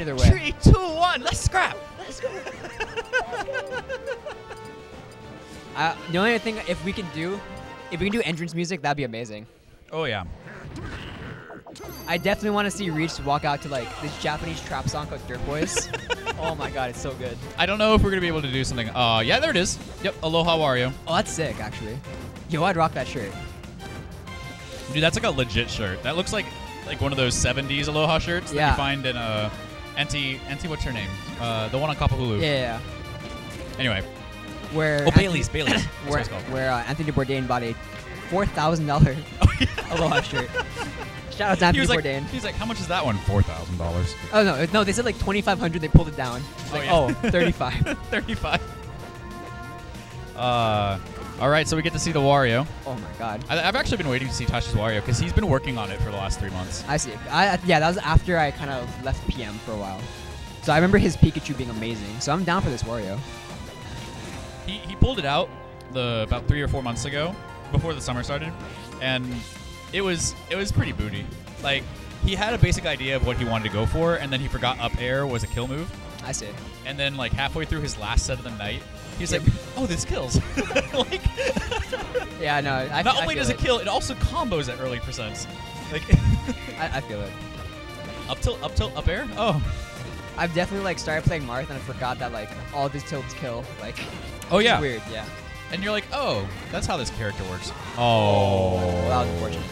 Either way. Three, two, one. Let's scrap. Let's go. Uh, the only thing, if we can do, if we can do entrance music, that'd be amazing. Oh yeah. I definitely want to see Reach walk out to like this Japanese trap song called Dirt Boys. oh my god, it's so good. I don't know if we're gonna be able to do something. Uh, yeah, there it is. Yep, Aloha Wario. Oh, that's sick, actually. Yo, I'd rock that shirt. Dude, that's like a legit shirt. That looks like like one of those '70s Aloha shirts that you find in a. Anti, Anti, what's her name? Uh, the one on Kapahulu. Yeah, yeah, Anyway. Where Oh, Anthony- Bailey's, Bailey's. That's where where uh, Anthony Bourdain bought a four thousand dollar Oh, yeah. Aloha shirt. Shout out to He Anthony like, Bourdain. he's like, how much is that one? Four thousand dollars. Oh no, no, they said like twenty five hundred. They pulled it down. It's Oh, like, yeah. oh, 35. Thirty-five. Uh, all right, so we get to see the Wario. oh my god. I, I've actually been waiting to see Tash's Wario because he's been working on it for the last three months. I see. I, I- yeah, that was after I kind of left PM for a while. So I remember his Pikachu being amazing. So I'm down for this Wario. He, he pulled it out the about three or four months ago, before the summer started, and it was it was pretty booty. Like he had a basic idea of what he wanted to go for, and then he forgot up air was a kill move, I see. and then like halfway through his last set of the night, he's Yep. like, "Oh, this kills!" like, Yeah, no. I, not I only does it kill, it also combos at early percents. Like I, I feel it. up tilt, up tilt, up air. Oh, I've definitely like started playing Marth and I forgot that like all these tilts kill. Like, oh it's yeah. weird. Yeah. And you're like, "Oh, that's how this character works." Oh, Well, that was oh. unfortunate.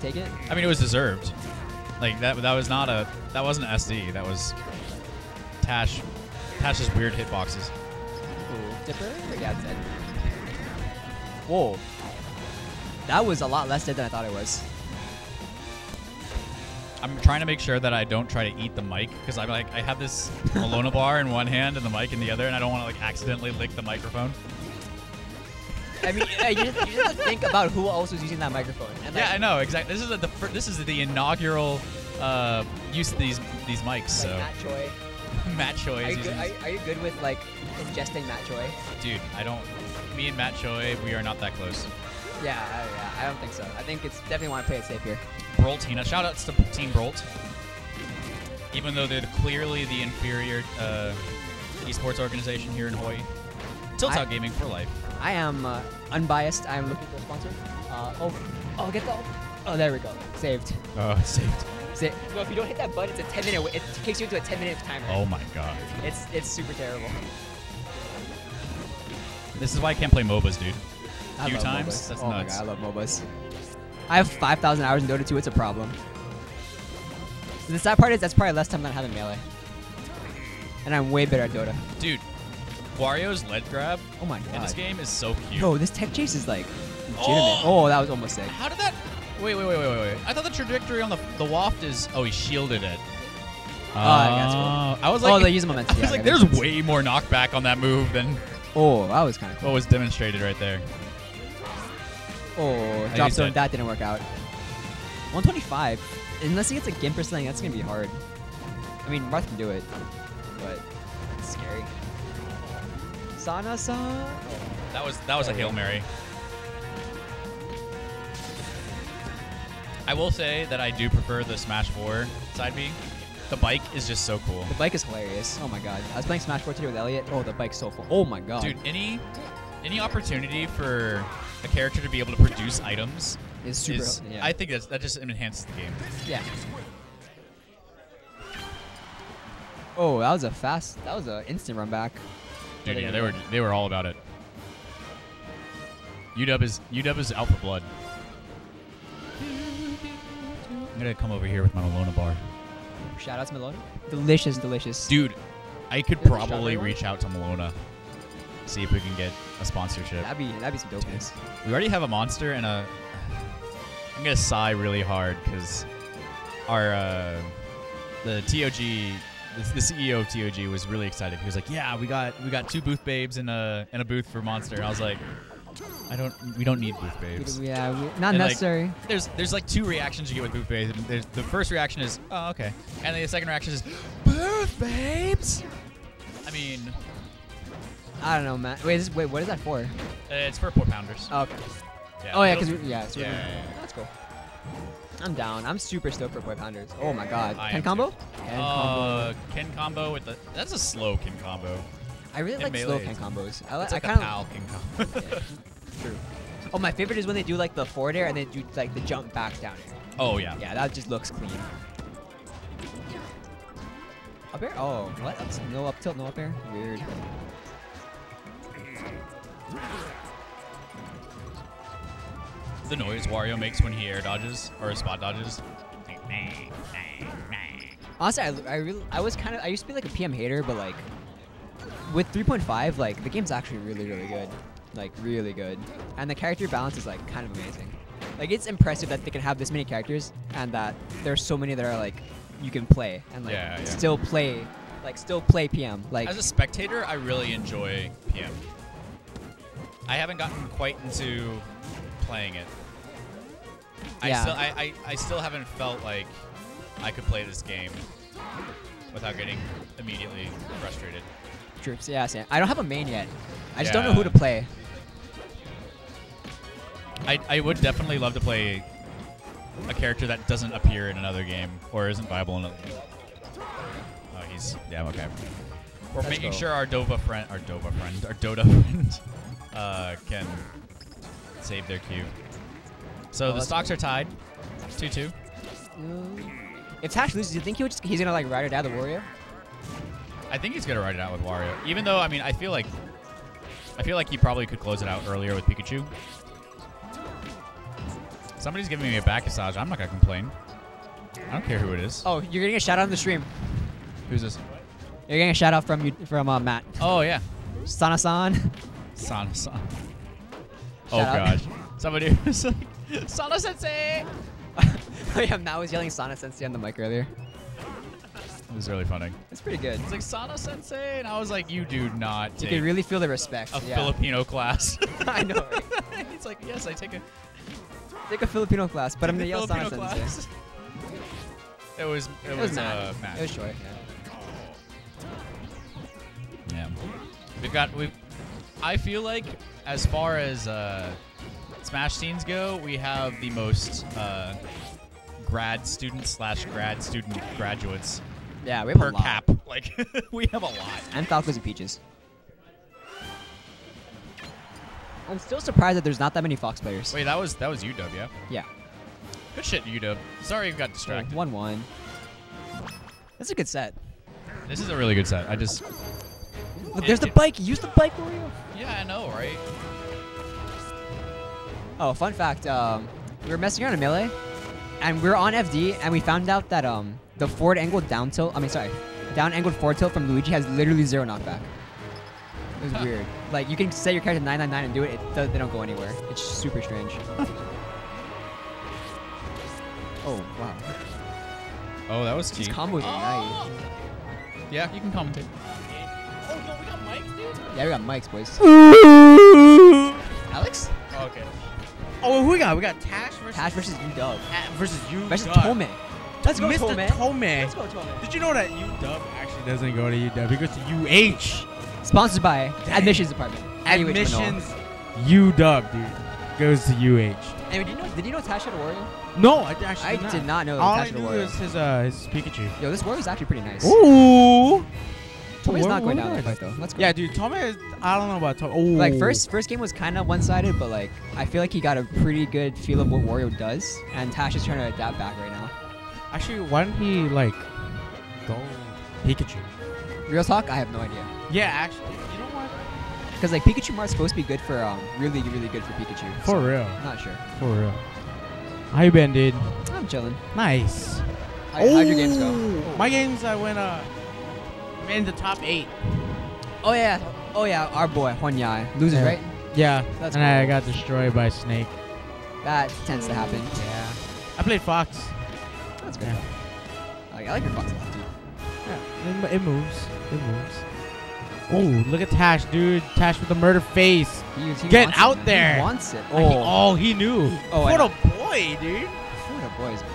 Take it. I mean, it was deserved. Like that. That was not a. That wasn't SD. That was Tash. Tash's weird hitboxes. Ooh, Dipper. Yeah, it's dead. Whoa. That was a lot less dead than I thought it was. I'm trying to make sure that I don't try to eat the mic because I'm like I have this Alona bar in one hand and the mic in the other, and I don't want to like accidentally lick the microphone. I mean, uh, you, just, you just have to think about who else was using that microphone. And, like, Yeah, I know exactly. This is the fir- this is the inaugural uh, use of these these mics. Like so Matt Choi. Matt Choi Are you, good, are, are you good with like ingesting Matt Choi? Dude, I don't. Me and Matt Choi, we are not that close. Yeah, I, yeah, I don't think so. I think it's definitely want to play it safe here. Broltina. Shout outs to Team Brolt. Even though they're clearly the inferior uh, esports organization here in Hawaii. Tilt Out Gaming for life. I am uh, unbiased. I am looking for a sponsor. Uh, oh, oh, get the. Oh, there we go. Saved. Oh, saved. Sa- well, if you don't hit that button, it's a 10 minute. It takes you into a 10 minute timer. Oh my god. It's it's super terrible. This is why I can't play MOBAs, dude. I Few times? MOBAs. That's oh nuts. my god, I love MOBAs. I have 5,000 hours in Dota 2. It's a problem. The sad part is that's probably less time than I have in Melee. And I'm way better at Dota. Dude, Wario's lead grab Oh my in god. this game is so cute. Bro, this tech chase is like legitimate. Oh. Oh, that was almost sick. How did that? Wait, wait, wait, wait, wait. I thought the trajectory on the the waft is. Oh, he shielded it. Oh, yeah, that's uh, cool. I was oh, like, they use momentum. I was yeah, like, there's way more knockback on that move than Oh, that was kind of cool. what was demonstrated right there. Oh, I drop zone. That didn't work out. 125. Unless he gets a gimp or something, that's gonna be hard. I mean, Marth can do it, but it's scary. Sana-san. That was that was a hail mary. I will say that I do prefer the Smash 4 side B. The bike is just so cool. The bike is hilarious. Oh my god. I was playing Smash 4 today with Elliot. Oh, the bike's so full. Oh my god. Dude, any any opportunity for a character to be able to produce items is super. is, yeah. I think that's, that just enhances the game. yeah. Oh, that was a fast. That was an instant run back. Dude, yeah, they they were they were all about it. UW is UW is for blood. I'm gonna come over here with my Malona bar. Shout out to Malone. Delicious, delicious. Dude, I could probably reach out to Malona, see if we can get a sponsorship. That'd be that'd be some dopeness. We already have a monster and a. I'm gonna sigh really hard because our uh, the TOG, the, the CEO of TOG was really excited. He was like, "Yeah, we got we got two booth babes in a in a booth for Monster." I was like, "I don't, we don't need booth babes." Yeah, we, not And, like, necessary. There's there's like two reactions you get with booth babes. There's, the first reaction is, "Oh, okay," and then the second reaction is, "Booth babes." I mean, I don't know, man. Wait, this, wait, what is that for? it's for four pounders. Oh, okay. Yeah, Oh yeah, because yeah, Yeah, yeah, yeah. that's cool. I'm down. I'm super stoked for four Pounders. Oh my god. I Ken combo? Ken combo. Uh, Ken combo with the. That's a slow Ken combo. I really like slow it's- combos. I, li- It's I like kind of Ken combo. true. Oh, my favorite is when they do like the forward air and then do like the jump back down air. oh yeah. Yeah, that just looks clean. Up air? Oh, what? No up tilt, no up air? Weird. The noise Wario makes when he air dodges or spot dodges. Honestly, I, I really, I was kind of, I used to be like a PM hater, but like, with 3.5, like, the game's actually really, really good. Like, really good. And the character balance is like kind of amazing. Like, it's impressive that they can have this many characters and that there's so many that are like, you can play and like, Yeah, yeah. still play, like, still play PM. Like, As a spectator, I really enjoy PM. I haven't gotten quite into playing it. I Yeah. still, I, I, I still haven't felt like I could play this game without getting immediately frustrated. Troops, yeah, same. I don't have a main yet. I just don't know who to play. I, I would definitely love to play a character that doesn't appear in another game or isn't viable in another game. Oh, he's yeah okay. We're Let's making go. sure our Dova friend, our Dova friend, our Dota friend, uh, can save their queue. So Oh, the stocks are tied, two two. If Tash loses, do you think he would just, he's gonna like ride it out the Wario? I think he's gonna ride it out with Wario. Even though I mean I feel like I feel like he probably could close it out earlier with Pikachu. Somebody's giving me a back massage. I'm not gonna complain. I don't care who it is. Oh, you're getting a shout out on the stream. Who's this? You're getting a shout out from you from uh, Matt. Oh yeah, Sana-san. Sana San. Oh gosh, somebody was like Sana Sensei. oh yeah, Matt was yelling Sana Sensei on the mic earlier. It was really funny. It's pretty good. It's like Sana Sensei, and I was like, you do not You can really feel the respect. a yeah. Filipino class. I know, right? He's like, yes, I take a, Take a Filipino class, but I'm gonna yell Sana Filipino Sensei. class. It was it, It was, was Matt. uh. It was short. Yeah. Yeah. We've got we I feel like as far as uh, Smash scenes go, we have the most uh, grad student slash grad student graduates Yeah, we have per a lot. cap. Like we have a lot. And Falcos and Peaches. I'm still surprised that there's not that many Fox players. Wait, that was that was UW, yeah. Yeah. Good shit, UW. Sorry you got distracted. One one. That's a good set. This is a really good set. I just Look, It- there's the it- bike. Use the bike, Wario. yeah, I know, right? Oh, fun fact. Um, we were messing around in melee, and we were on FD, and we found out that um the forward angled down tilt. I mean, sorry, down angled forward tilt from Luigi has literally zero knockback. It was weird. Like you can set your character 999 and do it. it does, they don't go anywhere. It's super strange. oh wow, Oh, that was these key. combos are nice. Oh! Yeah, you can commentate. Oh, no, we got mics, dude. Yeah, we got mics, boys. Alex, Oh, okay. Oh, who we got? We got Tash versus Tash versus UW At- versus you. versus Dub. Tome. Let's go, Mr. Tome. Tome. Let's go, Tome. Did you know that UW actually doesn't go to UW? He goes to UH. Sponsored by Dang. Admissions Department. Admissions UW, dude. Goes to UH. Hey, did you know? Did you know Tash had a Wario? No, I actually I did did not know All Tash I had a knew Wario. was his uh his Pikachu. Yo, this Wario is actually pretty nice. Ooh. Tome's not going down in the fight though. Let's go. Yeah, dude. Tome is. I don't know about Tome. Oh. Like first, first game was kind of one-sided, but like I feel like he got a pretty good feel of what Wario does, and Tash is trying to adapt back right now. Actually, why didn't he like go Pikachu? Real talk, I have no idea. Yeah, actually. You know what? Because like Pikachu Marth's supposed to be good for um really really good for Pikachu. For so, real. Not sure. For real. How you been, dude? I'm chilling. Nice. How, how'd your games go? Ooh. My games, I went uh, I'm in the top eight. Oh yeah, oh yeah, our boy Huanyai loses Yeah. right. Yeah, That's and I got destroyed by Snake. That tends to happen. Yeah. I played Fox. That's good. Yeah. I like, I like your box a lot, dude. Yeah, it, it moves. It moves. Oh, look at Tash, dude. Tash with the murder face. He, he Get wants it, out there. He wants it. Oh, he, Oh, oh, he knew. Oh, what a boy, dude. Florida boys. man.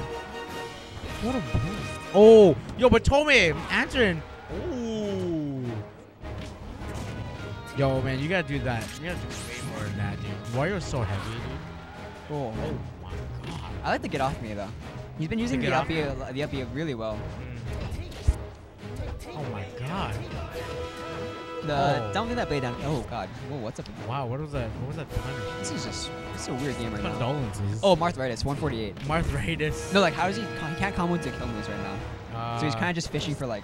What a boy. Oh, yo, but Tome answering. Ooh. Yo, man, you gotta do that. You gotta do way more than that, dude. Wario's so heavy, dude. Oh. Oh my god. I like to get off me though. He's been using the up B, a lo- the up really well. Oh my god. The Oh. don't get that blade down. Oh god. Whoa, what's up? Wow, what was that? What was that punish? This is just this is a weird game right now. Condolences. Oh, Marthritis, 148. Marthritis. No, like how is he? He can't combo into kill moves right now. Uh, So he's kind of just fishing for like.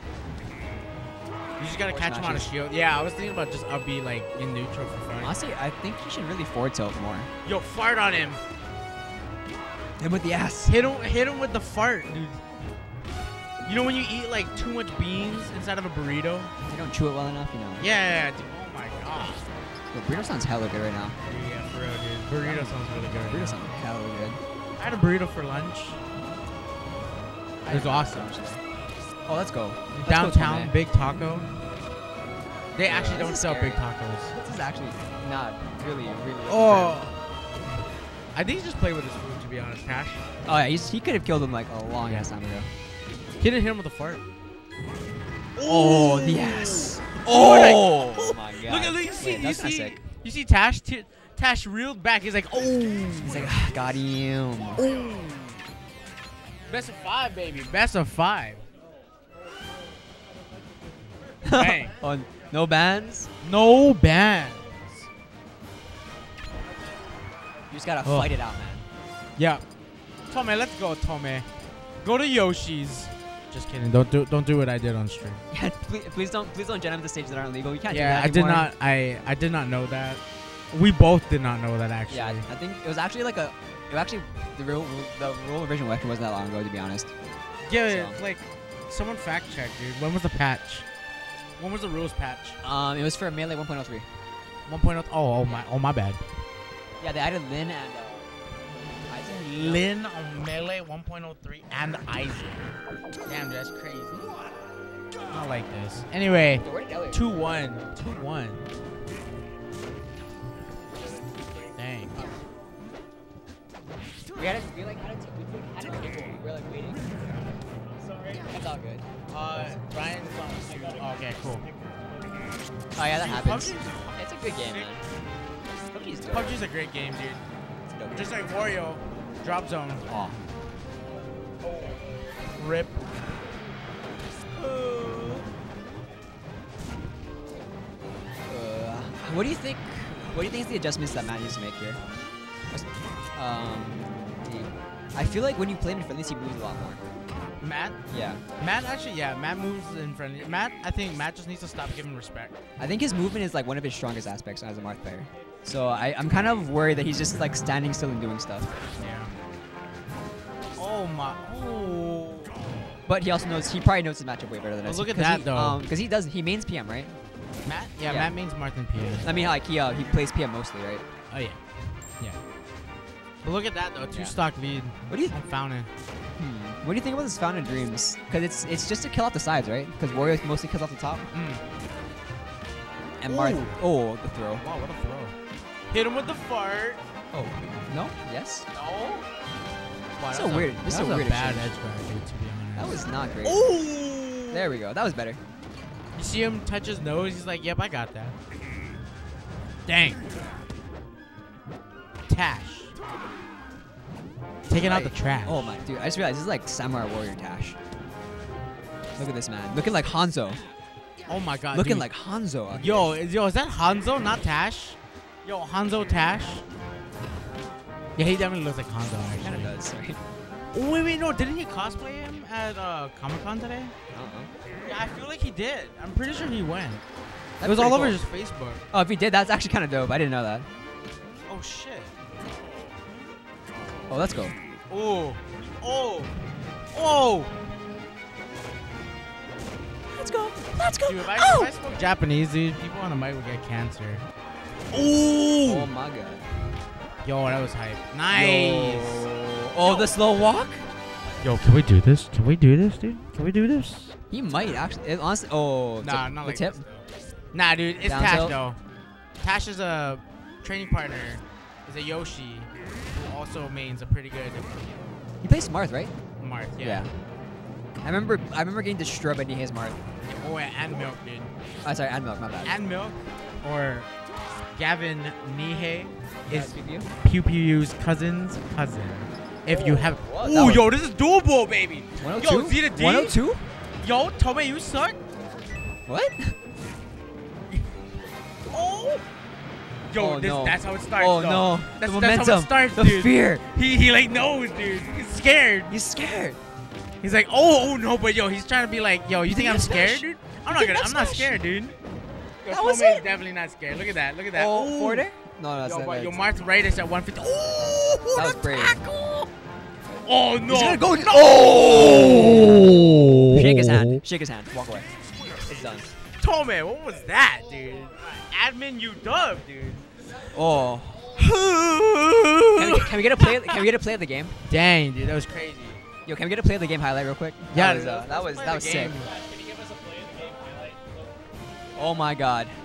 You just gotta catch him on a shield. Yeah, I was thinking about just up B like in neutral for fun. Honestly, I think he should really forward tilt more. Yo, fart on him. Hit him with the ass. Hit him. Hit him with the fart, dude. You know when you eat like too much beans inside of a burrito? You don't chew it well enough, you know. Yeah. dude. Oh my god. The burrito sounds hella good right now. Yeah, for real, dude. Burrito sounds really good. Burrito now. sounds hella good. I had a burrito for lunch. It was awesome. Oh, let's go. Let's Downtown, Tome. Big Taco. They actually don't sell scary. big tacos. This is actually not really, really. Oh. I think he just played with his food, be honest, Cash. Oh yeah, he's, he could have killed him like a long ass time ago. He didn't hit him with a fart. Oh, the ass. Oh, Oh my god. Look at look, you see, Wait, you that's see, sick. you see Tash. T- Tash reeled back. He's like, oh, He's like, ah, got him. best of five, baby, best of five. Bang. oh, no bans. No bans. You just gotta Oh. fight it out, man. Yeah. Tome, let's go, Tome. Go to Yoshi's. Just kidding. Don't do don't do what I did on stream. Yeah, please, please don't, please don't gen up the stages that aren't legal. We can't do Yeah, I did not. I I did not know that. We both did not know that actually. Yeah, I think it was actually like a. It was actually the real the rule revision lecture wasn't that long ago, to be honest. Yeah, So- like someone fact check, dude. When was the patch? When was the rules patch? Um, it was for melee 1.03. 1.0. Oh, oh my, oh my bad. Yeah, they added Lyn and uh, On melee 1.03 and Isaac. Damn, that's crazy. Not like this. Anyway, Yo, where did Elliot? two one, two one. Dang. We had to, We like had it. We had it table. we're like waiting. Sorry. That's all good. Uh, Ryan's on. Oh, okay, cool. Oh yeah, that happens. It's a good game, man. PUBG's. A great game, dude. It's a dope Just like Wario, drop zone. Aw. Rip. Uh, what do you think? What do you think is the adjustments that Matt needs to make here? Um, I feel like when you play him in friendlies, he moves a lot more. Matt? Yeah. Matt actually, yeah, Matt moves in front. Matt, I think Matt just needs to stop giving respect. I think his movement is like one of his strongest aspects as a Marth player. So I, I'm kind of worried that he's just like standing still and doing stuff. Yeah. Oh my. Oh. But he also knows he probably knows his matchup way better than But us. look at that, he, though. Um, because he does he mains PM right? Matt? Yeah, Yeah. Matt means Martin Pierre. I mean like he uh, he plays PM mostly, right? Oh yeah. Yeah. But look at that though, two Yeah. stock lead What do you on Fountain. hmm, what do you think about this Fountain Dreams? Because it's it's just to kill off the sides, right? Because Wario's mostly kills off the top. Mm. And Martin. Oh the throw. Wow, what a throw. Hit him with the fart. Oh no, yes. No. Wow, This that is a weird- this that is a was weird bad exchange. edge guard, to be honest. That was not great. Ooh. There we go. That was better. You see him touch his nose, he's like, yep, I got that. Dang. Tash. Taking out the trash. Oh my dude, I just realized this is like Samurai Warrior Tash. Look at this man. Looking like Hanzo. Oh my god. Looking dude. like Hanzo. Yo, is, yo, is that Hanzo, not Tash? Yo, Hanzo Tash? Yeah, he definitely looks like Hanzo, here. Kinda actually. does, right? Oh, wait, wait, no, didn't he cosplay him at uh, Comic Con today? Uh-uh. Yeah, I feel like he did. I'm pretty sure he went. That'd it was all pretty over his Facebook. Oh, if he did, that's actually kind of dope. I didn't know that. Oh shit. Oh, let's go. Oh. Oh. Oh. Let's go. Let's go. Dude, if I, oh! if I spoke Japanese, dude, people on the mic would get cancer. Oh my god. Yo, that was hype. Nice. Yo. Oh, the slow walk? Yo, can we do this? Can we do this, dude? Can we do this? He might actually. It, honestly, oh, Nah, not like tip. this, though. Nah, dude, it's Down Tash tilt. though. Tash is a training partner. Is a Yoshi who also mains a pretty good He plays Marth, right? Marth. Yeah. I remember. I remember getting destroyed by Nihei's Marth. Oh, yeah, and Milk, dude. Oh, sorry, and milk. My bad. And Milk, or Gavin Nihei, is? Pew Pew's cousin's cousin. if you oh. have. What? Ooh, yo, this is doable, baby. 102? Yo, Z oh to D. 102? Yo, Tome, you suck. What? Oh. Yo, Oh, this, no. that's how it starts. oh though. no. That's, the that's how it starts, the dude. fear. He he like knows, dude. He's scared. He's scared. He's like, oh, oh no, but yo, he's trying to be like, yo, you, think, think I'm scared, smash? dude? I'm You not gonna. I'm not scared, dude. Yo, That was Tome is it? definitely not scared. Look at that. Look at that. Oh, Ooh. forward air? No, no, that's Yo, not but that. yo, Mark's right is at 150. Oh, That was the brave. tackle. Oh no. He's gonna go. No. Oh! Shake his hand. Shake his hand. Walk away. It's done. Tome, what was that, dude? Admin, you dub, dude. Oh. Can we, can we get a play? Can we get a play of the game? Dang, dude, that was crazy. Yo, can we get a play of the game highlight real quick? Yeah, that was uh, that was play that was sick. Oh my god.